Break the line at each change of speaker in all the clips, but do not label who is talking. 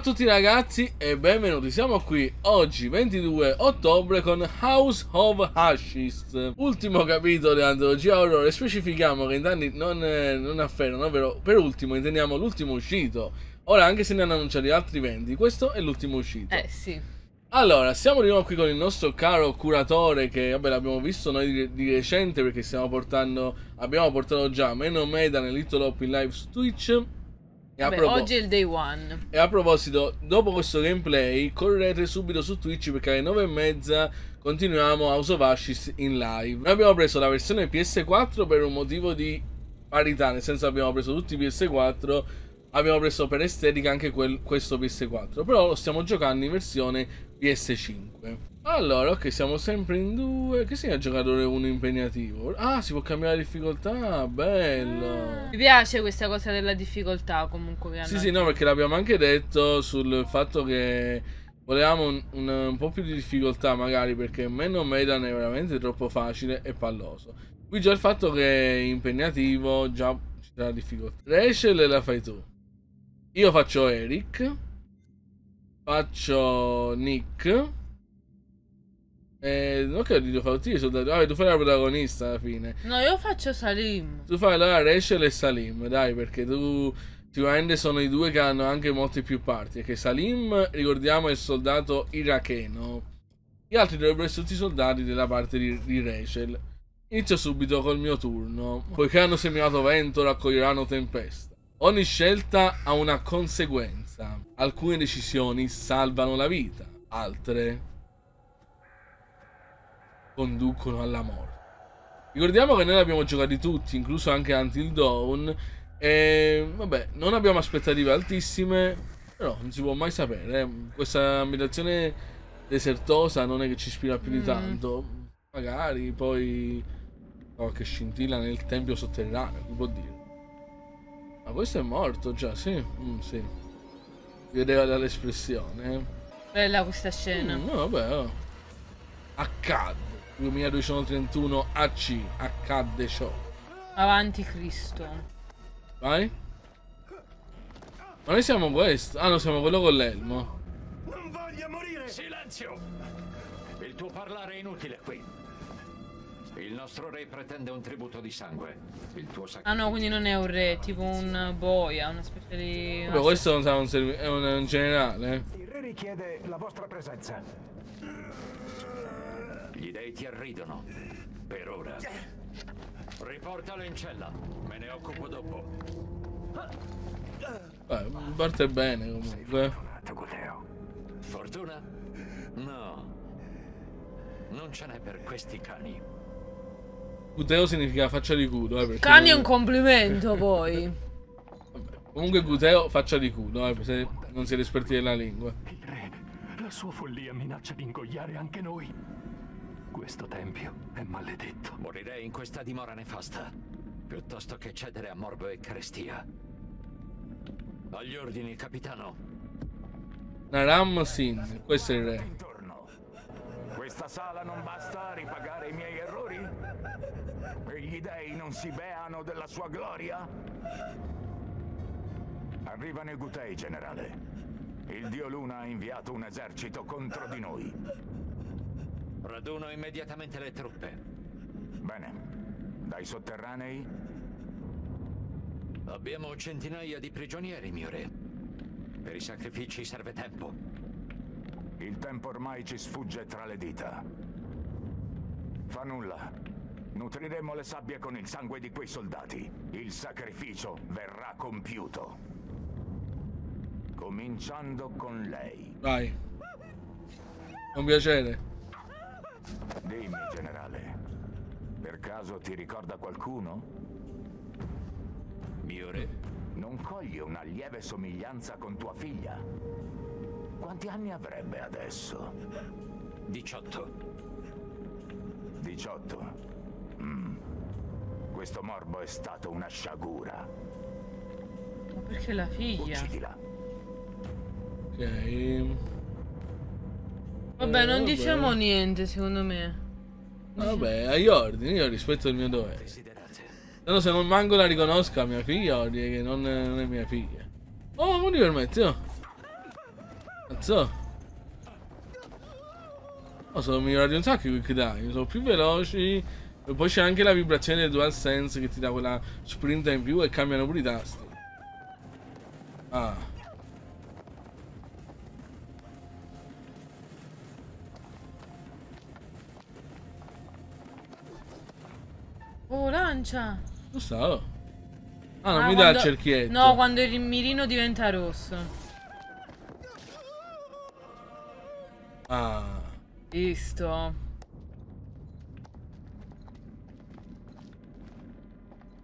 a tutti ragazzi e benvenuti, siamo qui oggi 22 ottobre con House of Ashes. Ultimo capitolo di antologia horror. E specifichiamo che intanto non, non afferrano, ovvero per ultimo intendiamo l'ultimo uscito. Ora anche se ne hanno annunciati altri 20, questo è l'ultimo uscito.
Eh sì.
Allora, siamo di nuovo qui con il nostro caro curatore che, vabbè, l'abbiamo visto noi di, di, recente perché stiamo portando, abbiamo portato già Meno Meda Little Hop in live su Twitch
Vabbè, propos- oggi è il day one.
E a proposito, dopo questo gameplay, correte subito su Twitch perché alle 9 e mezza continuiamo House of Ashes in live. Noi abbiamo preso la versione PS4 per un motivo di parità, nel senso abbiamo preso tutti i PS4, abbiamo preso per estetica anche quel, questo PS4, però lo stiamo giocando in versione PS5. Allora, ok, siamo sempre in due. Che segna giocatore 1 impegnativo? Ah, si può cambiare la difficoltà? Bello.
Mi piace questa cosa della difficoltà comunque.
sì, sì, no, perché l'abbiamo anche detto sul fatto che volevamo un, un, un, po' più di difficoltà magari perché meno Medan è veramente troppo facile e palloso. Qui già il fatto che è impegnativo, già c'è la difficoltà. Rachel la fai tu. Io faccio Eric. Faccio Nick. Eh, non credo di fare tutti i soldati. Vabbè, tu fai la protagonista alla fine.
No, io faccio Salim.
Tu fai allora Rachel e Salim, dai, perché tu sicuramente sono i due che hanno anche molte più parti. Perché Salim, ricordiamo, è il soldato iracheno. Gli altri dovrebbero essere tutti i soldati della parte di, di Rachel. Inizio subito col mio turno. Poiché hanno seminato vento, raccoglieranno tempesta. Ogni scelta ha una conseguenza. Alcune decisioni salvano la vita, altre conducono alla morte. Ricordiamo che noi abbiamo giocati tutti, incluso anche Until Dawn. E vabbè, non abbiamo aspettative altissime, però non si può mai sapere. Eh. Questa ambientazione desertosa non è che ci ispira più di mm. tanto. Magari poi qualche scintilla nel tempio sotterraneo, chi può dire. Ma questo è morto già, sì? Mm, sì. Vedeva dall'espressione. Eh.
Bella questa scena.
Mm, no, vabbè, oh. Accade. 2231 AC accadde ciò.
Avanti Cristo.
Vai. Ma noi siamo questo. Ah, no, siamo quello con l'elmo.
Non voglio morire! Silenzio! Il tuo parlare è inutile qui. Il nostro re pretende un tributo di sangue. Il tuo sacrificio.
Ah no, quindi non è un re, tipo un boia, una specie di.
Vabbè, questo non sarà un, è un, un generale.
Il re richiede la vostra presenza. Gli dei ti arridono. Per ora. Riportalo in cella. Me ne occupo dopo.
Beh, parte bene comunque.
Fortuna? No. Non ce n'è per questi cani.
Guteo significa faccia di culo, eh,
Cani è un complimento poi.
Vabbè, comunque Guteo faccia di culo, eh, se non siete esperti della lingua.
Il re, la sua follia minaccia di ingoiare anche noi. Questo tempio è maledetto. Morirei in questa dimora nefasta, piuttosto che cedere a morbo e carestia. Agli ordini, capitano.
Naram Sin, questo è il re.
Questa sala non basta a ripagare i miei errori? E gli dei non si beano della sua gloria? Arrivano i Gutei, generale. Il dio Luna ha inviato un esercito contro di noi. Raduno immediatamente le truppe. Bene. Dai sotterranei? Abbiamo centinaia di prigionieri, mio re. Per i sacrifici serve tempo. Il tempo ormai ci sfugge tra le dita. Fa nulla. Nutriremo le sabbie con il sangue di quei soldati. Il sacrificio verrà compiuto. Cominciando con lei.
Vai. Un piacere.
Dimmi, generale. Per caso ti ricorda qualcuno? Mio re. Non cogli una lieve somiglianza con tua figlia? Quanti anni avrebbe adesso? 18. 18? Mm. Questo morbo è stato una sciagura.
Ma perché la figlia?
Uccidila.
Ok.
Vabbè, non vabbè. diciamo niente, secondo me.
Vabbè, agli ordini, io rispetto il mio dovere. No, se non manco la riconosca mia figlia, vuol dire che non, non è mia figlia. Oh, non mi permetti, oh. Cazzo. Oh, sono migliorati un sacco i quick time, sono più veloci. E poi c'è anche la vibrazione del DualSense che ti dà quella sprint in più e cambiano pure i tasti. Ah.
Oh, lancia.
Lo so. Ah, non
Ah,
mi dà
quando-
il cerchietto.
No, quando il mirino diventa rosso.
Ah.
Visto.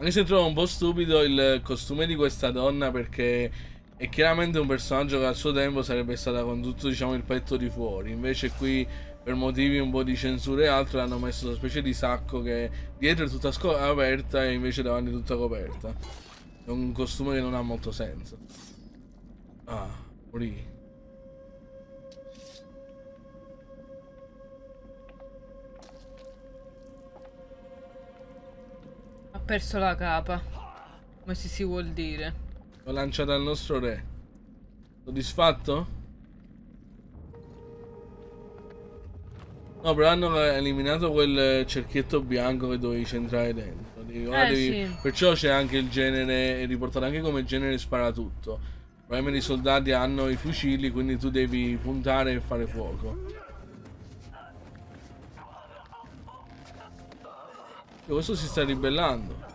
Anche se trovo un po' stupido il costume di questa donna perché è chiaramente un personaggio che al suo tempo sarebbe stata con tutto diciamo il petto di fuori. Invece qui per motivi un po' di censura e altro hanno messo una specie di sacco che dietro è tutta aperta e invece davanti è tutta coperta. È un costume che non ha molto senso. Ah, morì.
Ha perso la capa. Come si si vuol dire.
L'ho lanciata al nostro re. Soddisfatto? No, però hanno eliminato quel cerchietto bianco che dovevi centrare dentro. Devi-
Eh,
devi-
sì.
Perciò c'è anche il genere, è riportato anche come genere sparatutto. Probabilmente i soldati hanno i fucili, quindi tu devi puntare e fare fuoco. E questo si sta ribellando.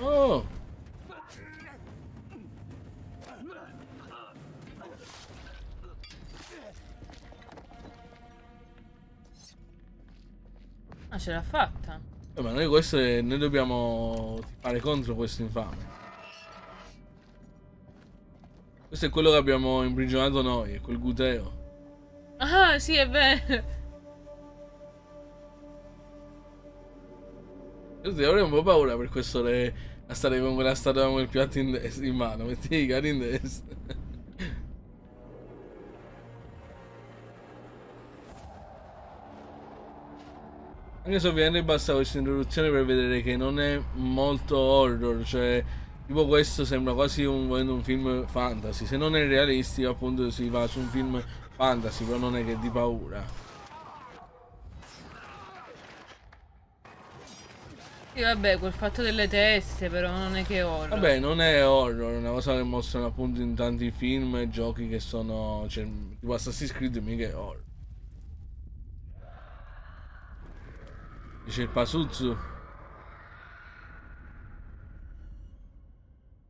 Oh!
Ce l'ha fatta.
Eh, ma noi questo è- noi dobbiamo fare contro questo infame. Questo è quello che abbiamo imprigionato noi, è quel guteo.
Ah, sì, è vero.
Io avrei un po' paura per questo re a stare con quella statua con il piatto in, in mano. Metti i cari in destra. Anche se ovviamente basta questa introduzione per vedere che non è molto horror, cioè tipo questo sembra quasi un, un film fantasy, se non è realistico appunto si va su un film fantasy, però non è che di paura.
Sì, vabbè, quel fatto delle teste, però non è che horror.
Vabbè, non è horror, è una cosa che mostrano appunto in tanti film e giochi che sono. Cioè, tipo Assassin's Creed mica è horror. Dice il Pasuzzu.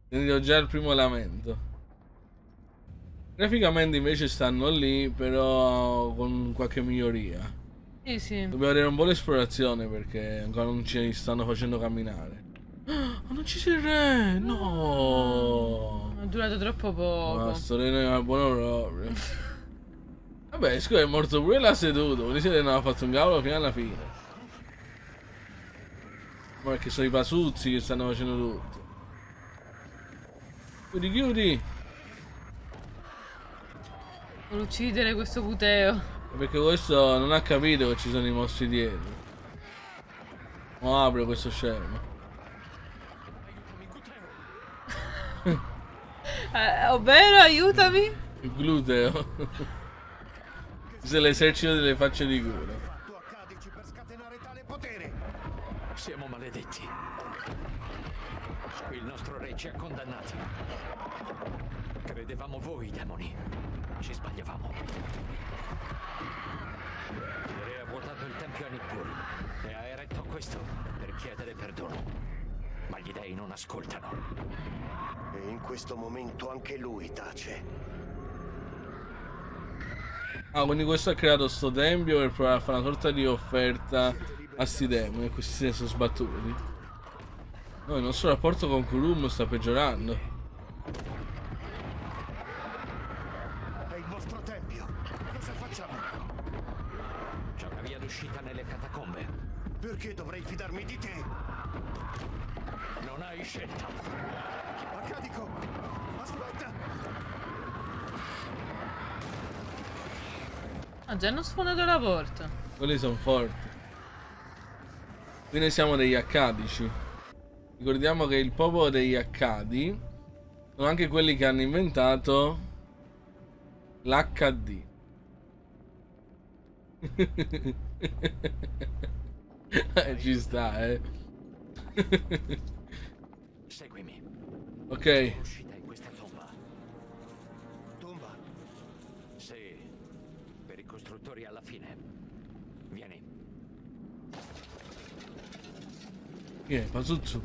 Sentito già il primo lamento. Graficamente invece stanno lì, però con qualche miglioria.
Sì, sì.
Dobbiamo vedere un po' l'esplorazione perché ancora non ci stanno facendo camminare. Ah, non ci sei il re! No!
È durato troppo poco.
Ma sto re non è buono proprio. Vabbè, scusa, è morto pure là seduto. Dire che non ha fatto un cavolo fino alla fine. Ma perché sono i pasuzzi che stanno facendo tutto. Chiudi, chiudi!
Vuole uccidere questo puteo.
Perché questo non ha capito che ci sono i mostri dietro. Mo apro questo schermo.
Eh, ovvero, aiutami.
Il gluteo. Se l'esercito delle facce di culo.
Tu accadici per scatenare tale potere.
Siamo maledetti. Il nostro re ci ha condannati. Credevamo voi, demoni. Ci sbagliavamo. Il re ha vuotato il tempio a Nippur e ha eretto questo per chiedere perdono. Ma gli dei non ascoltano.
E in questo momento anche lui tace.
Ah, quindi questo ha creato sto tempio per provare a fare una sorta di offerta a sti demoni e questi se ne sono sbattuti. No, il nostro rapporto con Kurum sta peggiorando.
È il vostro tempio. Cosa facciamo?
C'è una via d'uscita nelle catacombe.
Perché dovrei fidarmi di te?
Non hai scelta.
Accadico! Aspetta!
Ah, già hanno sfondato la porta.
Quelli sono forti. Qui noi siamo degli accadici. Ricordiamo che il popolo degli accadi sono anche quelli che hanno inventato L'HD. Eh, Ci sta, eh.
Seguimi.
ok. Chi è? Pasuzzu.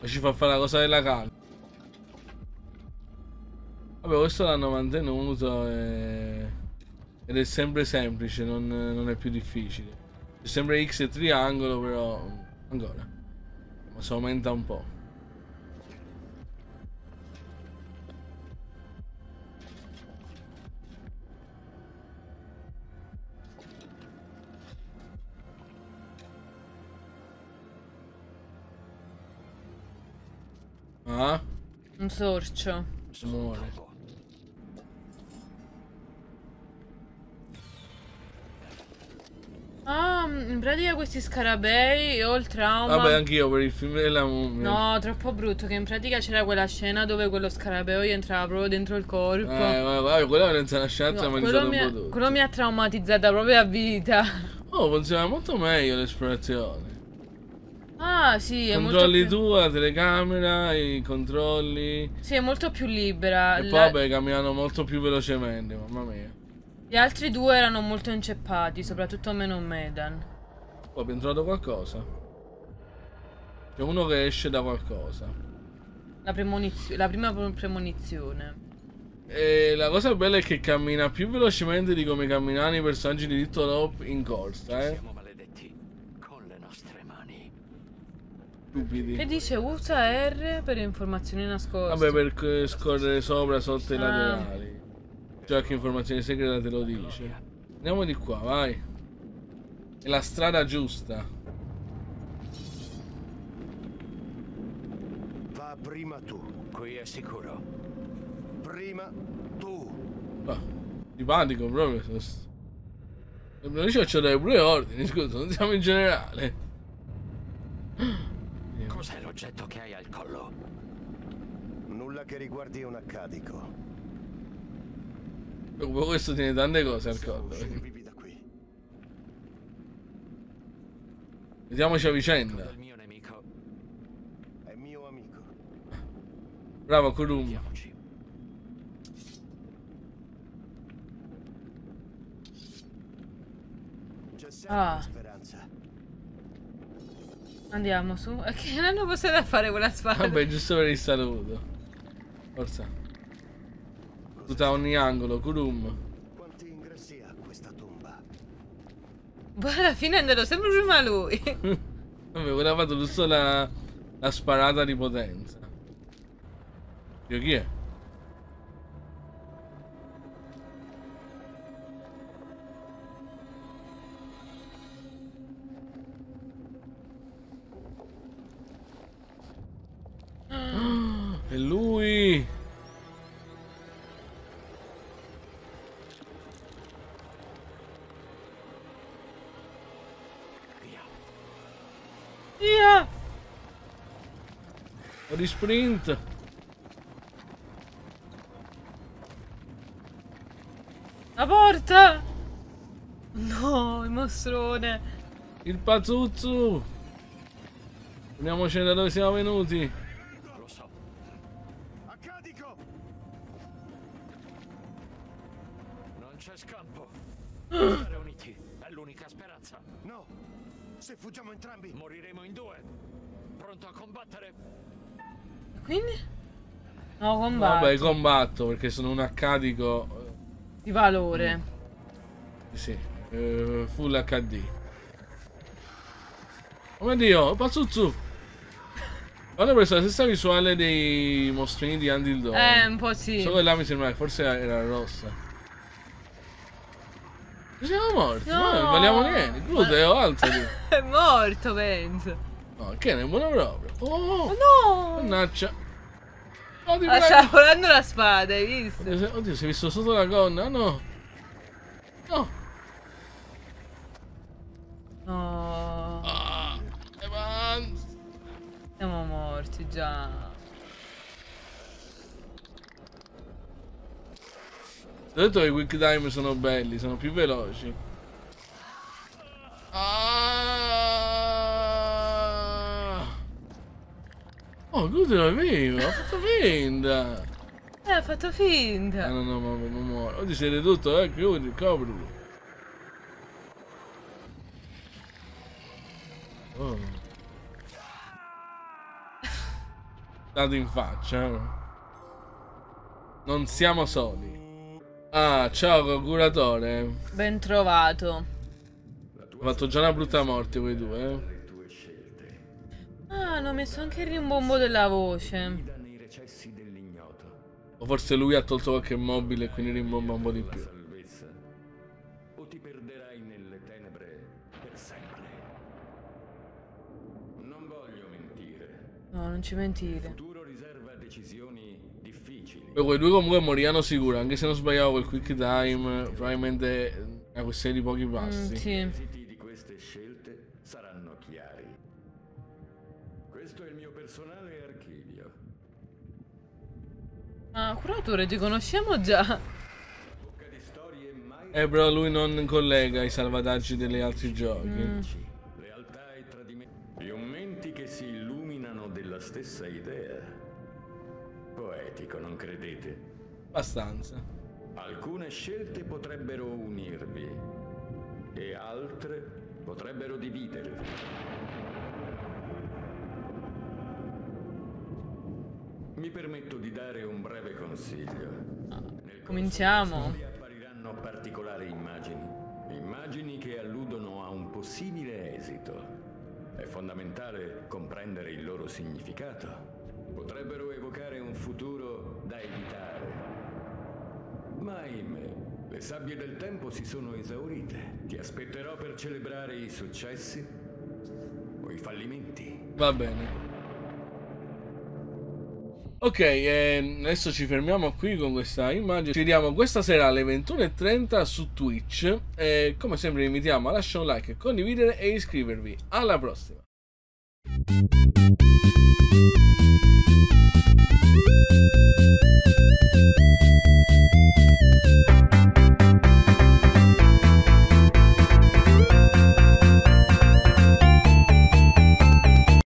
Ma ci fa fare la cosa della calma. Vabbè, questo l'hanno mantenuto e... ed è sempre semplice, non, non è più difficile. C'è sempre X e triangolo, però ancora. Ma si aumenta un po'.
Un sorcio.
muore.
Ah, in pratica questi scarabei ho il trauma.
Vabbè, anch'io per il film della mummia.
No, troppo brutto. Che in pratica c'era quella scena dove quello scarabeo gli entrava proprio dentro il corpo.
Eh, vabbè, quella pensa una scienza
No, quello,
un
mi ha, quello mi ha traumatizzata proprio a vita.
Oh, funziona molto meglio l'esplorazione.
Ah, sì, è molto
Controlli
più...
tu la telecamera, i controlli.
Sì, è molto più libera.
E
La-
poi vabbè, camminano molto più velocemente, mamma mia.
Gli altri due erano molto inceppati, soprattutto meno Medan.
Poi abbiamo trovato qualcosa. C'è uno che esce da qualcosa.
La, la prima pre- premonizione.
E la cosa bella è che cammina più velocemente di come camminano i personaggi di Little Hope in corsa, eh.
Siamo maledetti. Con le nostre mani.
Stupidi.
Che dice usa R per informazioni nascoste.
Vabbè, per scorrere sopra, sotto i
Ah.
laterali. Già che informazione segreta te lo dice. Andiamo di qua, vai. È la strada giusta.
Va prima tu.
Qui è sicuro.
Prima tu.
Ah, simpatico proprio. sono st- Non ci dare pure ordini, scusa, non siamo in generale.
Cos'è l'oggetto che hai al collo?
Nulla che riguardi un accadico.
Poi questo tiene tante cose al collo. Vediamoci a vicenda.
Del mio nemico.
È mio amico.
Bravo
sempre
Ah.
speranza.
Andiamo su. E che non hanno possiamo fare quella spada?
Vabbè, giusto per il saluto. Forza. Tutta ogni angolo, Kurum.
Quanti ingressi ha questa tomba?
Poi alla fine è andato sempre prima lui.
Vabbè, quella ha fatto giusto la, la sparata di potenza. Dio chi è? È Ho di sprint!
La porta! No, il mostrone.
Il Pazuzzu! Andiamocene da dove siamo venuti!
Lo so.
Accadico!
Non c'è scampo. Stare uniti è l'unica speranza.
No! Se fuggiamo entrambi!
Moriremo in due. Pronto a combattere?
Quindi? No, combatto.
Vabbè, combatto perché sono un accadico.
Di valore.
eh, Sì, eh, full HD. Oh mio dio, Pazuzzu! Hanno preso la stessa visuale dei mostrini di Until Dawn.
Eh, un po' sì.
Solo là mi sembra che forse era rossa. Siamo morti,
No.
no. non valiamo niente. Gluteo, alzati.
È morto, penso.
No, che ne è buono proprio. Oh,
No!
mannaggia. Ti
Ah, stava volando la spada, hai visto?
Oddio, oddio, si è visto sotto la gonna? No. No.
No.
Ah, Evans.
Siamo morti già.
Ho detto che i quick time sono belli, sono più veloci. Ah! Oh, Good lo avevo, ho fatto finta.
Eh, ha fatto
Ah
finta.
no no, ma non muore. Oggi sei ridotto, eh, chiudi, copriti. Oh. Dato in faccia. eh. Non siamo soli. Ah, ciao concuratore.
Ben trovato.
Ho fatto già una brutta morte quei due, eh.
Hanno messo anche il rimbombo della voce.
O forse lui ha tolto qualche mobile e quindi rimbomba un po' di più.
No, non ci mentire.
Il futuro riserva decisioni difficili.
Beh, quei due comunque moriranno sicuro, anche se non sbagliavo quel quick time, probabilmente è una questione di pochi
Mm,
passi.
sì. Ah, curatore, ti conosciamo già.
Eh, però lui non collega i salvataggi degli altri giochi.
Mm.
Lealtà e tradimento. Più menti che si illuminano della stessa idea. Poetico, non credete?
Abbastanza.
Alcune scelte potrebbero unirvi e altre potrebbero dividervi. Mi permetto di dare un breve consiglio. Nel
Cominciamo.
appariranno particolari immagini, immagini che alludono a un possibile esito. È fondamentale comprendere il loro significato. Potrebbero evocare un futuro da evitare. Ma ahimè, le sabbie del tempo si sono esaurite. Ti aspetterò per celebrare i successi o i fallimenti.
Va bene. Ok, eh, adesso ci fermiamo qui con questa immagine. Ci vediamo questa sera alle 21.30 su Twitch. Eh, come sempre vi invitiamo a lasciare un like, condividere e iscrivervi. Alla prossima!
Thank you.